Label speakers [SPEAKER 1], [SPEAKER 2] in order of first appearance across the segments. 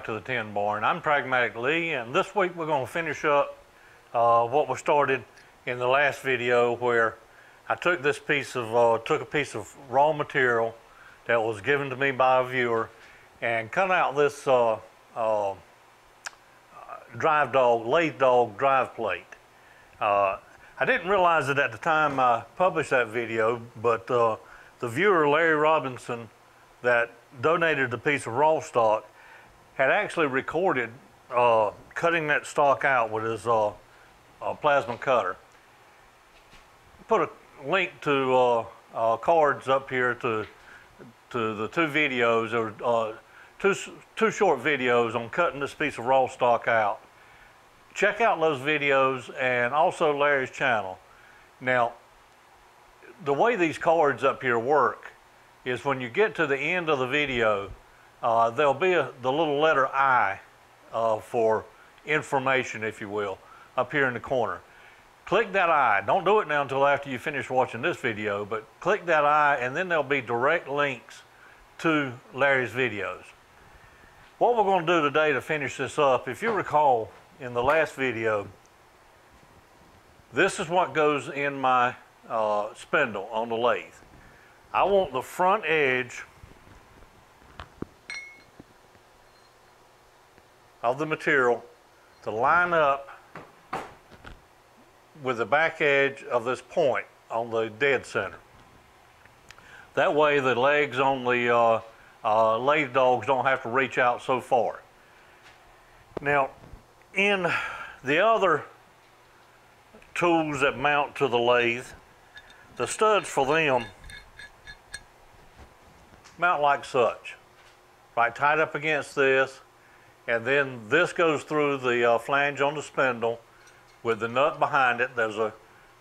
[SPEAKER 1] back to the Tin Barn. I'm Pragmatic Lee, and this week we're going to finish up uh, what was started in the last video where I took this piece of, uh, took a piece of raw material that was given to me by a viewer and cut out this uh, uh, drive dog, lathe dog drive plate. Uh, I didn't realize it at the time I published that video, but uh, the viewer, Larry Robinson, that donated the piece of raw stock, had actually recorded uh, cutting that stock out with his uh, uh, plasma cutter. Put a link to uh, uh, cards up here to to the two videos or uh, two two short videos on cutting this piece of raw stock out. Check out those videos and also Larry's channel. Now, the way these cards up here work is when you get to the end of the video, uh, there'll be a, the little letter I uh, for information, if you will, up here in the corner. Click that I. Don't do it now until after you finish watching this video, but click that I and then there'll be direct links to Larry's videos. What we're going to do today to finish this up, if you recall in the last video, this is what goes in my uh, spindle on the lathe. I want the front edge of the material to line up with the back edge of this point on the dead center. That way the legs on the uh, uh, lathe dogs don't have to reach out so far. Now, in the other tools that mount to the lathe, the studs for them mount like such, right, tied up against this, and then this goes through the uh, flange on the spindle with the nut behind it. There's a,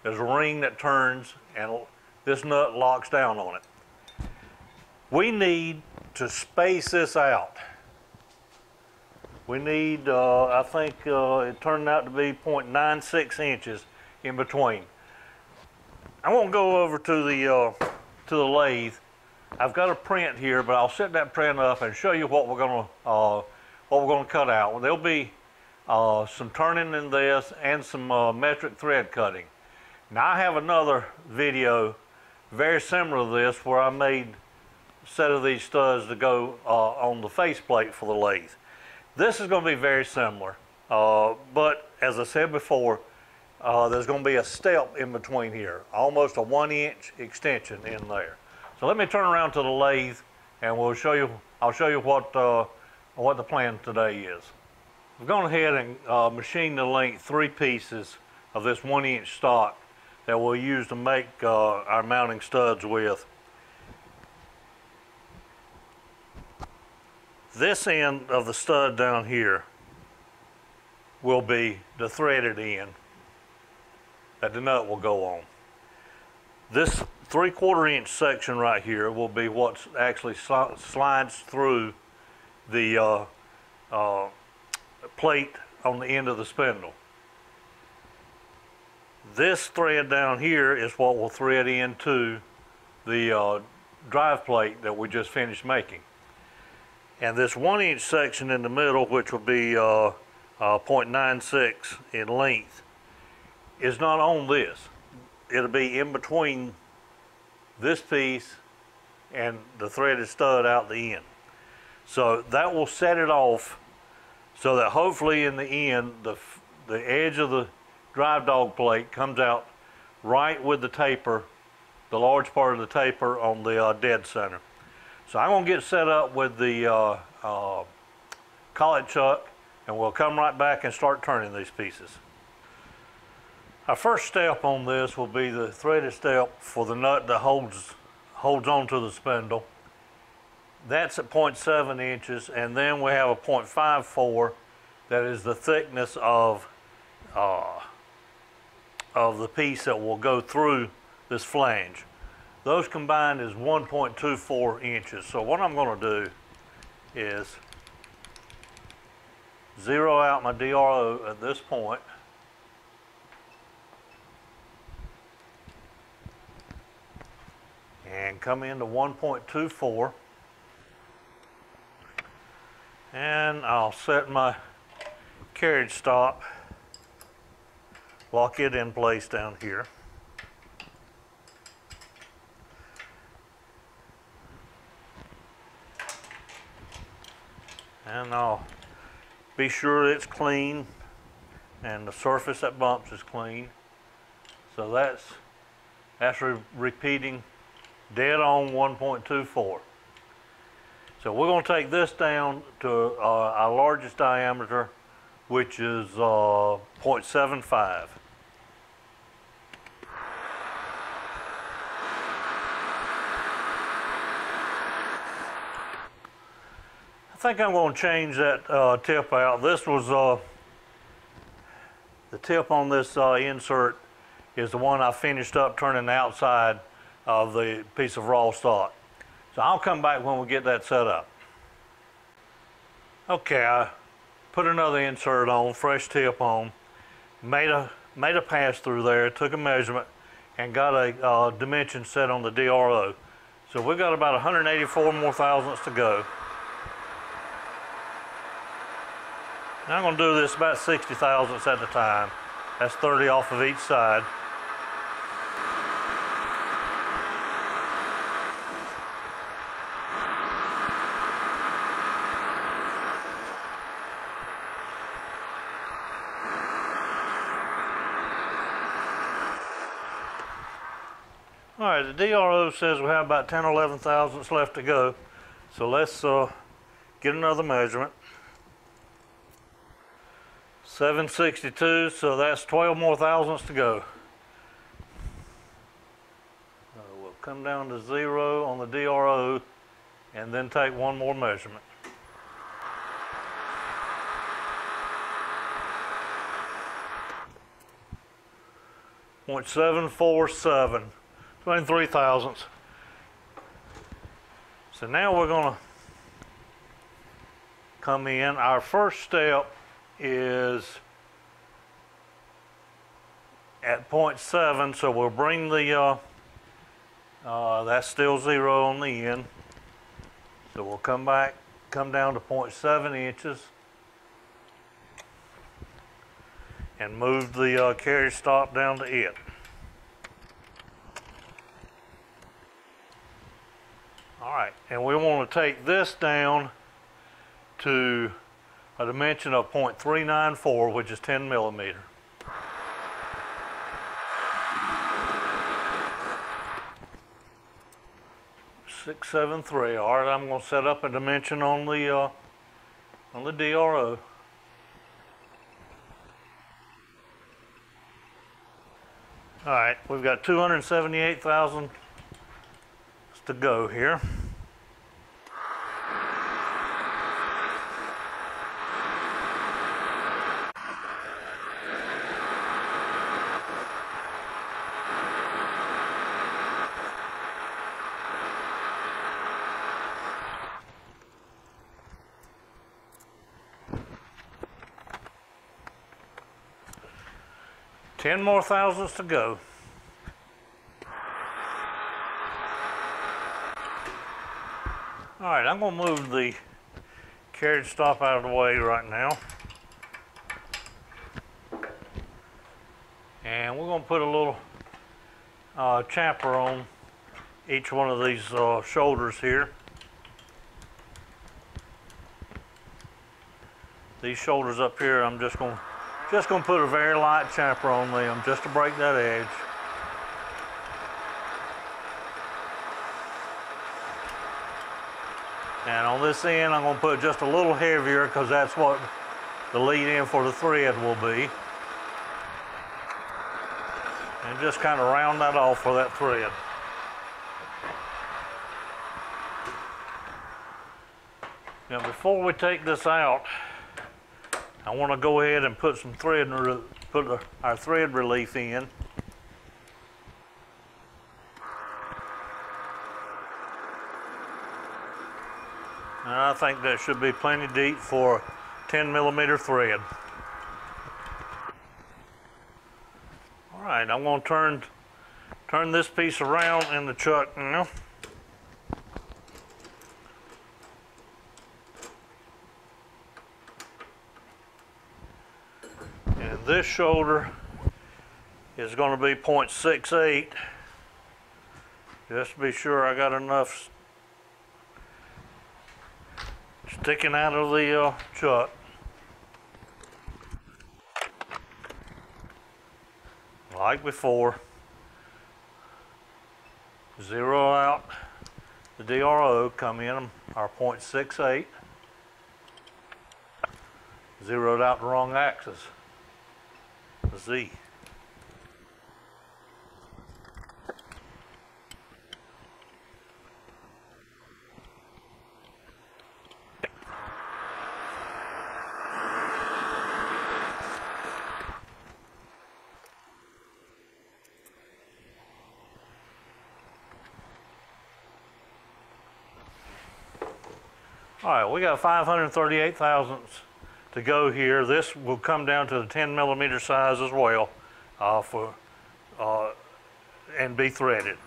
[SPEAKER 1] there's a ring that turns and this nut locks down on it. We need to space this out. We need, uh, I think uh, it turned out to be 0.96 inches in between. I won't go over to the, uh, to the lathe I've got a print here, but I'll set that print up and show you what we're going to uh, what we're going to cut out. There'll be uh, some turning in this and some uh, metric thread cutting. Now I have another video very similar to this where I made a set of these studs to go uh, on the faceplate for the lathe. This is going to be very similar, uh, but as I said before, uh, there's going to be a step in between here, almost a one inch extension in there. So let me turn around to the lathe and we'll show you, I'll show you what, uh, what the plan today is. I've gone ahead and uh, machined the length three pieces of this one inch stock that we'll use to make uh, our mounting studs with. This end of the stud down here will be the threaded end that the nut will go on. This three quarter inch section right here will be what actually slides through the uh, uh, plate on the end of the spindle. This thread down here is what will thread into the uh, drive plate that we just finished making. And this one inch section in the middle, which will be uh, uh, 0.96 in length, is not on this. It'll be in between this piece and the threaded stud out the end. So that will set it off so that hopefully in the end the, the edge of the drive dog plate comes out right with the taper, the large part of the taper on the uh, dead center. So I'm to get set up with the uh, uh, collet chuck and we'll come right back and start turning these pieces. Our first step on this will be the threaded step for the nut that holds, holds onto the spindle. That's at 0.7 inches, and then we have a 0.54 that is the thickness of, uh, of the piece that will go through this flange. Those combined is 1.24 inches. So what I'm going to do is zero out my DRO at this point. and come into 1.24 and I'll set my carriage stop, lock it in place down here. And I'll be sure it's clean and the surface that bumps is clean. So that's, re- repeating dead on 1.24. So we're going to take this down to uh, our largest diameter, which is uh, 0.75. I think I'm going to change that uh, tip out. This was uh, the tip on this uh, insert is the one I finished up turning the outside of the piece of raw stock. So I'll come back when we get that set up. Okay, I put another insert on, fresh tip on, made a made a pass through there, took a measurement, and got a uh, dimension set on the DRO. So we've got about 184 more thousandths to go. I'm going to do this about 60 thousandths at a time. That's 30 off of each side. All right, the DRO says we have about 10 or 11 thousandths left to go. So let's uh, get another measurement. 762, so that's 12 more thousandths to go. Uh, we'll come down to zero on the DRO and then take one more measurement. Point seven four seven, twenty-three thousandths. So now we're gonna come in. Our first step is at 0.7, so we'll bring the, uh, uh, that's still zero on the end. So we'll come back, come down to 0.7 inches and move the uh, carriage stop down to it. All right, and we want to take this down to a dimension of 0.394, which is 10 millimeter. Six seven three. All right, I'm going to set up a dimension on the uh, on the DRO. All right, we've got 278,000 to go here. Ten more thousands to go. All right, I'm going to move the carriage stop out of the way right now. And we're going to put a little uh, chamfer on each one of these uh, shoulders here. These shoulders up here, I'm just going to just going to put a very light chamfer on them just to break that edge. And on this end, I'm going to put just a little heavier because that's what the lead in for the thread will be. And just kind of round that off for that thread. Now before we take this out, I want to go ahead and put some thread, put our thread relief in. that should be plenty deep for 10 millimeter thread. All right, I'm gonna turn, turn this piece around in the chuck now. And this shoulder is gonna be 0.68 just to be sure I got enough sticking out of the uh. Like before, zero out the DRO, come in our 0.68, zeroed out the wrong axis, the Z. we got 538 thousandths to go here. This will come down to the 10 millimeter size as well uh, for uh, and be threaded.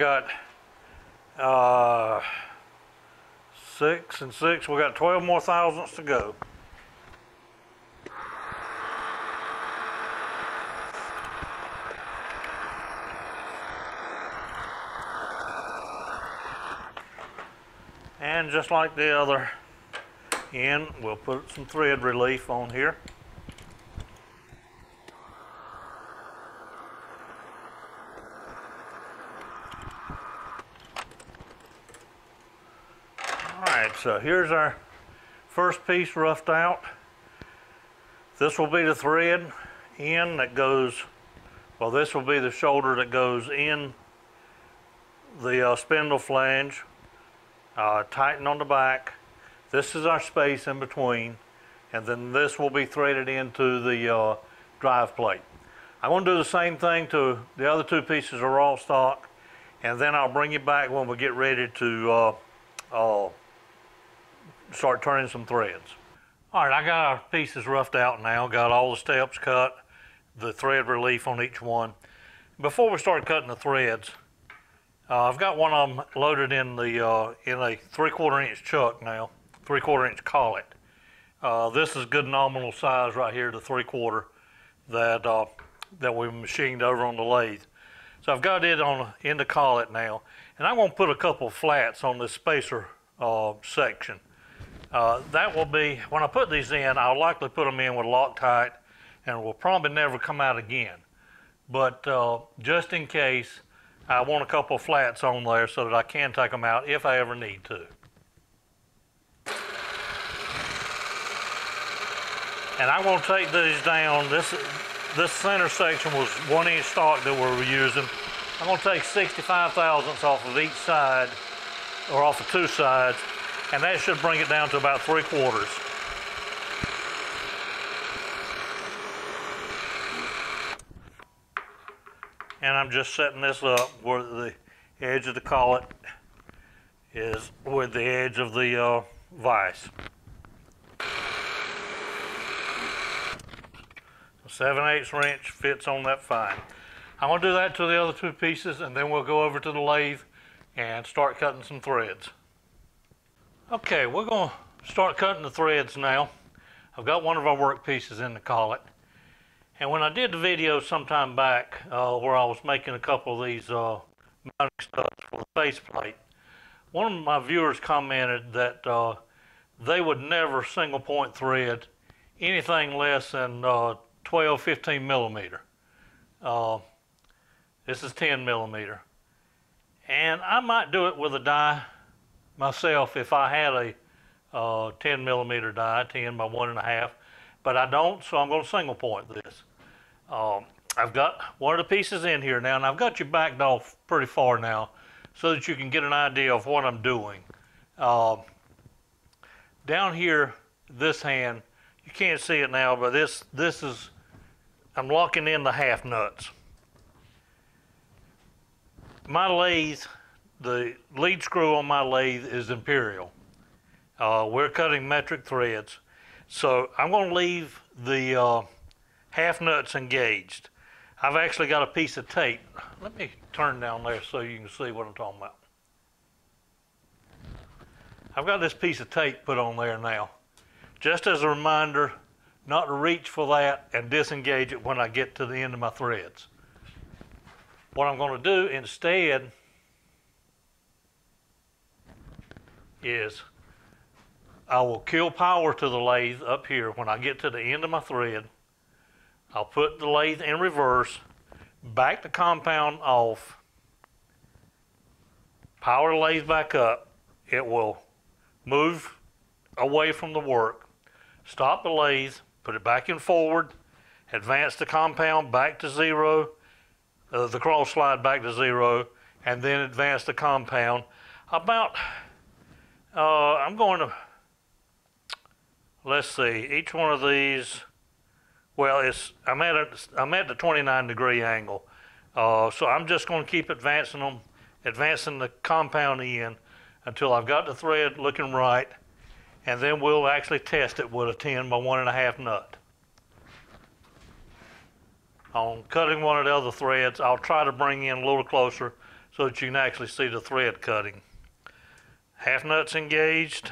[SPEAKER 1] Got uh, six and six. We got 12 more thousandths to go. And just like the other end, we'll put some thread relief on here. All right, so here's our first piece roughed out. This will be the thread in that goes, well, this will be the shoulder that goes in the uh, spindle flange, uh, tighten on the back. This is our space in between, and then this will be threaded into the uh, drive plate. I'm going to do the same thing to the other two pieces of raw stock, and then I'll bring you back when we get ready to uh, uh, start turning some threads. All right, I got our pieces roughed out now, got all the steps cut, the thread relief on each one. Before we start cutting the threads, uh, I've got one of them loaded in the uh, in a three quarter inch chuck now, three quarter inch collet. Uh, this is good nominal size right here, the three quarter that uh, that we machined over on the lathe. So I've got it on in the collet now, and I'm going to put a couple flats on this spacer uh, section. Uh, that will be, when I put these in, I'll likely put them in with Loctite and will probably never come out again. But uh, just in case, I want a couple flats on there so that I can take them out if I ever need to. And I'm to take these down. This, this center section was one inch stock that we were using. I'm going to take 65 thousandths off of each side, or off of two sides, and that should bring it down to about three quarters. And I'm just setting this up where the edge of the collet is with the edge of the uh, vise. A 7 8 wrench fits on that fine. I'm going to do that to the other two pieces and then we'll go over to the lathe and start cutting some threads. Okay, we're going to start cutting the threads now. I've got one of our work pieces in the collet. And when I did the video sometime back uh, where I was making a couple of these uh, mounting studs for the faceplate, one of my viewers commented that uh, they would never single point thread anything less than uh, 12, 15 millimeter. Uh, this is 10 millimeter. And I might do it with a die myself if I had a uh, 10 millimeter die, 10 by one and a half, but I don't, so I'm going to single point this. Um, I've got one of the pieces in here now, and I've got you backed off pretty far now so that you can get an idea of what I'm doing. Um, down here, this hand, you can't see it now, but this, this is, I'm locking in the half nuts. My lathe, the lead screw on my lathe is Imperial. Uh, we're cutting metric threads. So I'm going to leave the uh, half nuts engaged. I've actually got a piece of tape. Let me turn down there so you can see what I'm talking about. I've got this piece of tape put on there now. Just as a reminder not to reach for that and disengage it when I get to the end of my threads. What I'm going to do instead is I will kill power to the lathe up here when I get to the end of my thread. I'll put the lathe in reverse, back the compound off, power the lathe back up. It will move away from the work, stop the lathe, put it back in forward, advance the compound back to zero, uh, the cross slide back to zero, and then advance the compound about, uh, I'm going to, let's see, each one of these, well, it's, I'm at, a, I'm at the 29 degree angle. Uh, so I'm just going to keep advancing them, advancing the compound in until I've got the thread looking right, and then we'll actually test it with a 10 by one and a half nut. On cutting one of the other threads, I'll try to bring in a little closer so that you can actually see the thread cutting. Half nuts engaged.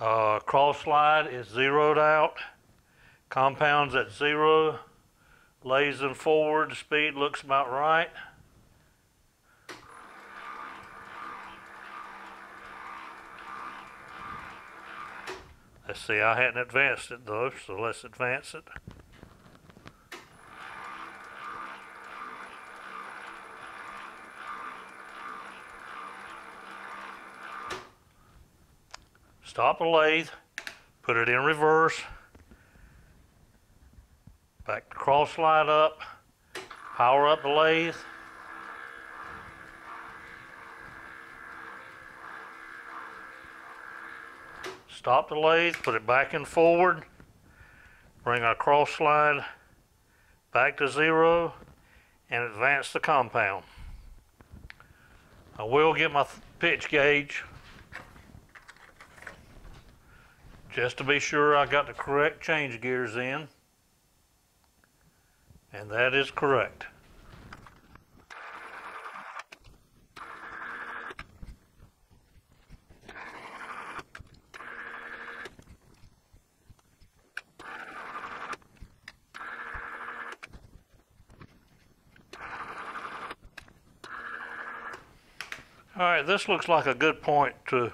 [SPEAKER 1] Uh, cross slide is zeroed out. Compounds at zero. Lasing forward, speed looks about right. Let's see, I hadn't advanced it though, so let's advance it. Stop the lathe, put it in reverse, back the cross slide up, power up the lathe. Stop the lathe, put it back and forward, bring our cross slide back to zero, and advance the compound. I will get my pitch gauge just to be sure I got the correct change gears in. And that is correct. All right, this looks like a good point to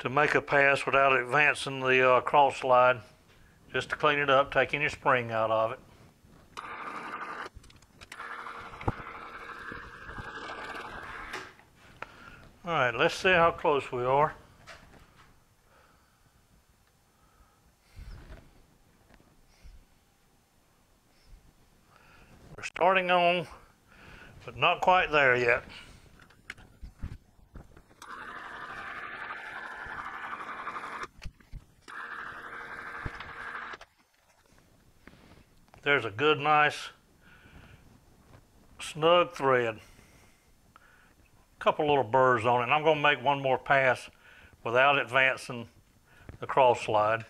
[SPEAKER 1] to make a pass without advancing the uh, cross slide. Just to clean it up, taking your spring out of it. All right, let's see how close we are. We're starting on, but not quite there yet. There's a good, nice, snug thread. A couple little burrs on it. And I'm going to make one more pass without advancing the cross slide.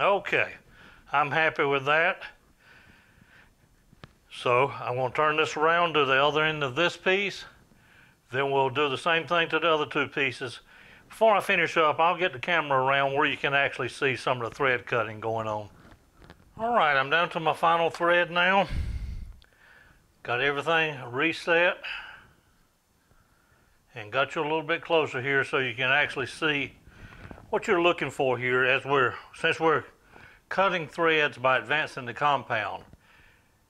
[SPEAKER 1] Okay, I'm happy with that. So I'm going to turn this around to the other end of this piece. Then we'll do the same thing to the other two pieces. Before I finish up, I'll get the camera around where you can actually see some of the thread cutting going on. All right, I'm down to my final thread now. Got everything reset and got you a little bit closer here so you can actually see what you're looking for here as we're, since we're cutting threads by advancing the compound.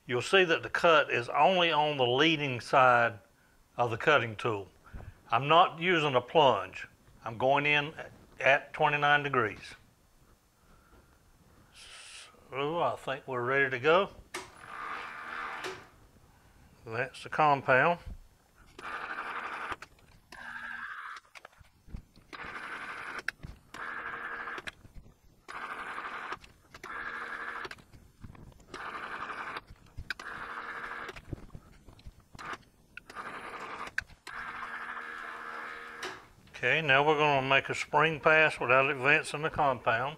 [SPEAKER 1] You'll see that the cut is only on the leading side of the cutting tool. I'm not using a plunge. I'm going in at 29 degrees. So I think we're ready to go. That's the compound. Okay, now we're gonna make a spring pass without advancing the compound.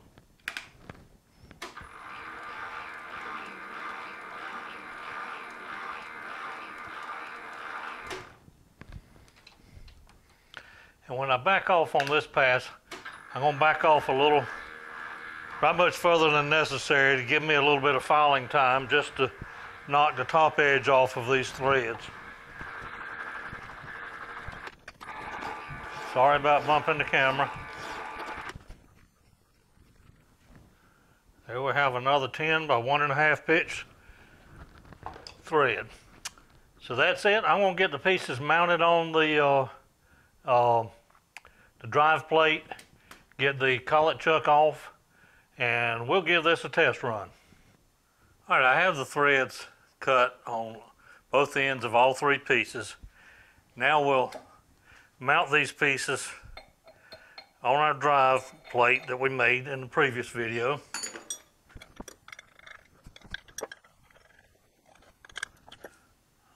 [SPEAKER 1] And when I back off on this pass, I'm gonna back off a little, not much further than necessary to give me a little bit of filing time just to knock the top edge off of these threads. Sorry about bumping the camera. There we have another 10 by one and a half pitch thread. So that's it. I'm gonna get the pieces mounted on the uh, uh, the drive plate, get the collet chuck off, and we'll give this a test run. All right, I have the threads cut on both ends of all three pieces. Now we'll mount these pieces on our drive plate that we made in the previous video.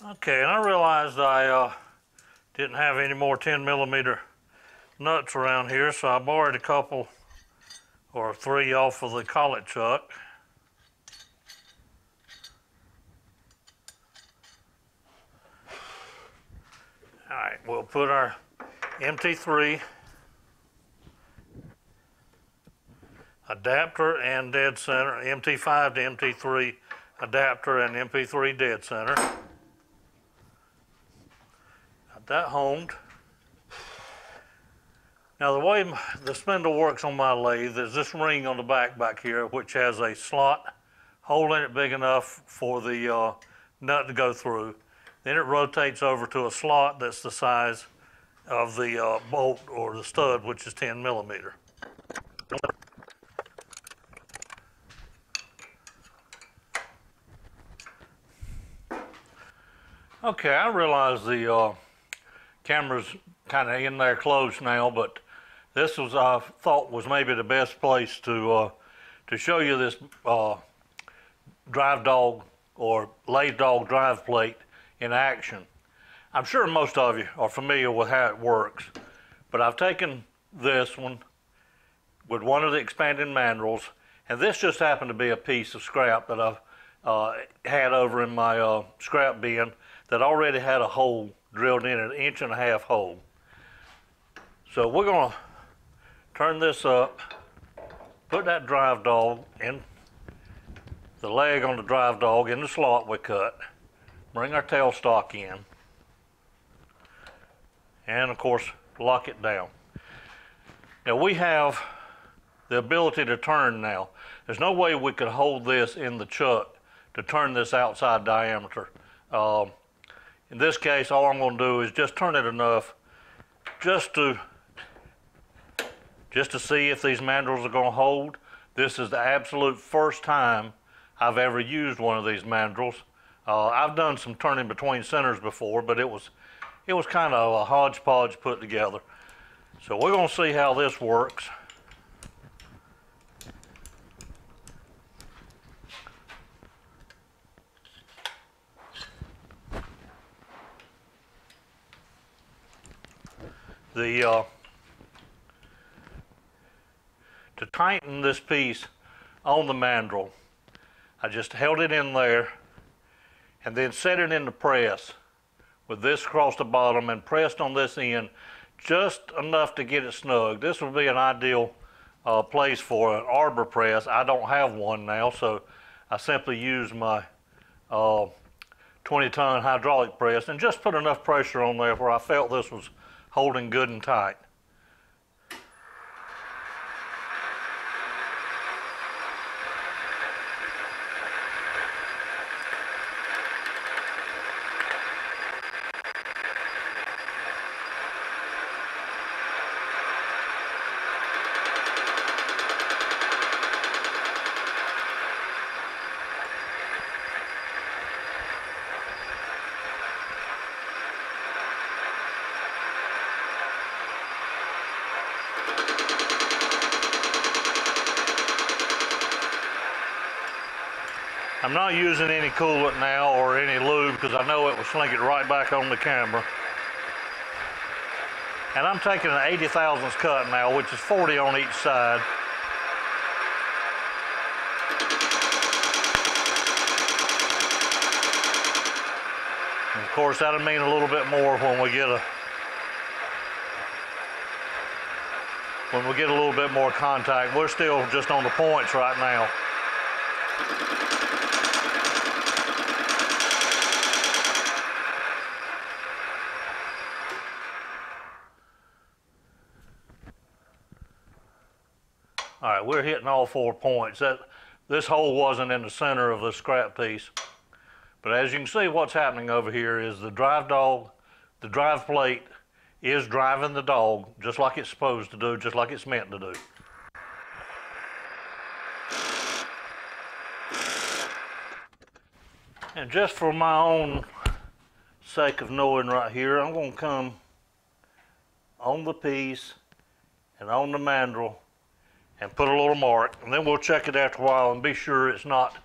[SPEAKER 1] Okay, and I realized I uh, didn't have any more 10 millimeter nuts around here, so I borrowed a couple or three off of the collet chuck. All right, we'll put our MT3 adapter and dead center, MT5 to MT3 adapter and MT3 dead center. Got that homed. Now the way the spindle works on my lathe is this ring on the back back here, which has a slot hole in it big enough for the uh, nut to go through. Then it rotates over to a slot that's the size of the uh, bolt or the stud, which is 10 millimeter. Okay, I realize the uh, camera's kind of in there close now, but this was I thought was maybe the best place to uh, to show you this uh, drive dog or lathe dog drive plate in action. I'm sure most of you are familiar with how it works, but I've taken this one with one of the expanding mandrels, and this just happened to be a piece of scrap that I've uh, had over in my uh, scrap bin that already had a hole drilled in an inch and a half hole. So we're gonna turn this up, put that drive dog in, the leg on the drive dog in the slot we cut, bring our tailstock in, and of course lock it down. Now we have the ability to turn now. There's no way we could hold this in the chuck to turn this outside diameter. Um, in this case, all I'm going to do is just turn it enough just to just to see if these mandrels are going to hold. This is the absolute first time I've ever used one of these mandrels. Uh, I've done some turning between centers before, but it was it was kind of a hodgepodge put together. So we're going to see how this works. The uh, to tighten this piece on the mandrel, I just held it in there and then set it in the press with this across the bottom and pressed on this end just enough to get it snug. This would be an ideal uh, place for an arbor press. I don't have one now, so I simply use my uh, 20 ton hydraulic press and just put enough pressure on there where I felt this was holding good and tight. I'm not using any coolant now or any lube because I know it will slink it right back on the camera. And I'm taking an 80 thousandths cut now, which is 40 on each side. And of course, that'll mean a little bit more when we get a when we get a little bit more contact. We're still just on the points right now. All right, we're hitting all four points. That This hole wasn't in the center of the scrap piece. But as you can see, what's happening over here is the drive dog, the drive plate is driving the dog just like it's supposed to do, just like it's meant to do. And just for my own sake of knowing right here, I'm going to come on the piece and on the mandrel and put a little mark. And then we'll check it after a while and be sure it's not,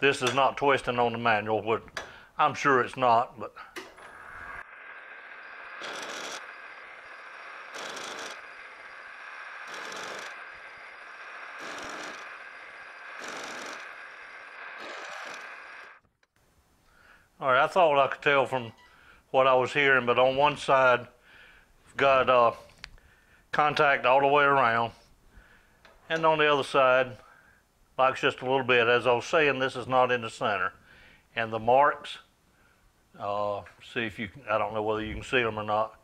[SPEAKER 1] this is not twisting on the mandrel, but I'm sure it's not, but All right, I thought I could tell from what I was hearing, but on one side, got uh, contact all the way around, and on the other side, like just a little bit. As I was saying, this is not in the center, and the marks. Uh, see if you, can I don't know whether you can see them or not,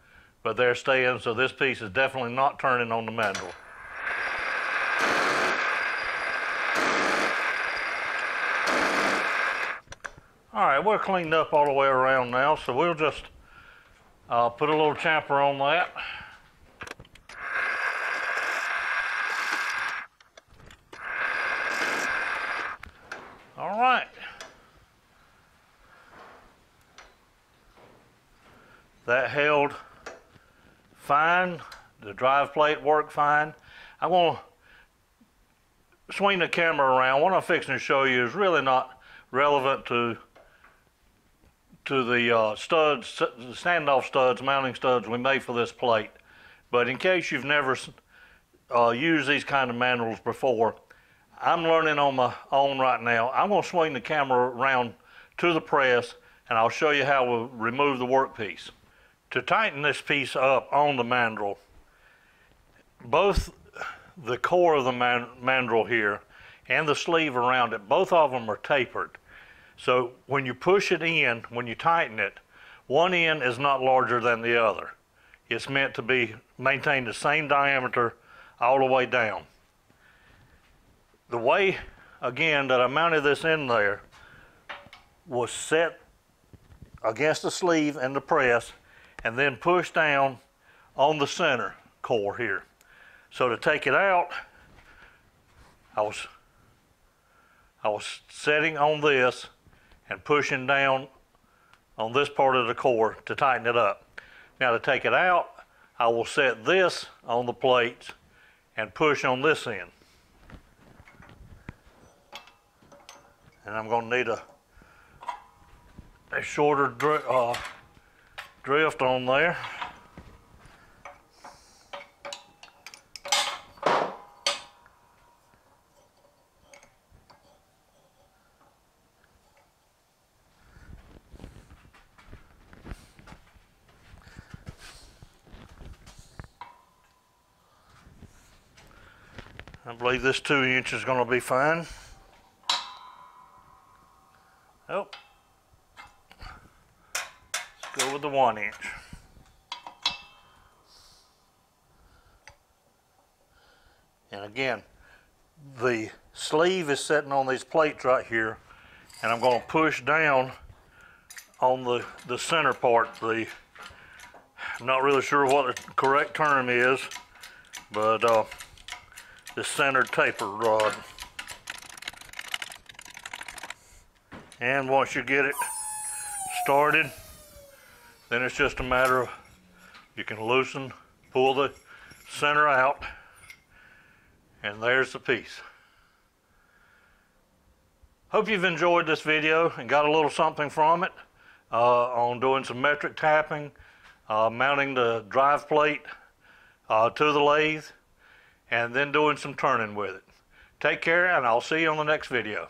[SPEAKER 1] but they're staying. So this piece is definitely not turning on the mandrel. All right, we're cleaned up all the way around now, so we'll just uh, put a little chamfer on that. All right. That held fine. The drive plate worked fine. I'm going to swing the camera around. What I'm fixing to show you is really not relevant to to the uh, studs, the standoff studs, mounting studs we made for this plate. But in case you've never uh, used these kind of mandrels before, I'm learning on my own right now. I'm going to swing the camera around to the press and I'll show you how we remove the workpiece. To tighten this piece up on the mandrel, both the core of the man mandrel here and the sleeve around it, both of them are tapered. So when you push it in, when you tighten it, one end is not larger than the other. It's meant to be maintain the same diameter all the way down. The way, again, that I mounted this in there was set against the sleeve and the press and then push down on the center core here. So to take it out, I was I was setting on this and pushing down on this part of the core to tighten it up. Now to take it out, I will set this on the plates and push on this end. And I'm going to need a, a shorter uh, drift on there. I believe this two inch is going to be fine. Oh, let's go with the one inch. And again, the sleeve is sitting on these plates right here, and I'm going to push down on the, the center part. The I'm not really sure what the correct term is, but uh, the center taper rod. And once you get it started, then it's just a matter of you can loosen, pull the center out, and there's the piece. Hope you've enjoyed this video and got a little something from it uh, on doing some metric tapping, uh, mounting the drive plate uh, to the lathe and then doing some turning with it. Take care and I'll see you on the next video.